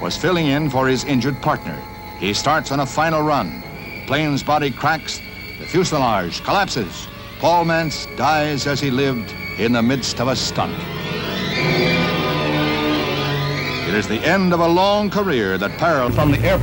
was filling in for his injured partner. He starts on a final run. The Plane's body cracks, the fuselage collapses. Paul Mantz dies as he lived in the midst of a stunt. It is the end of a long career that paralleled from the airport.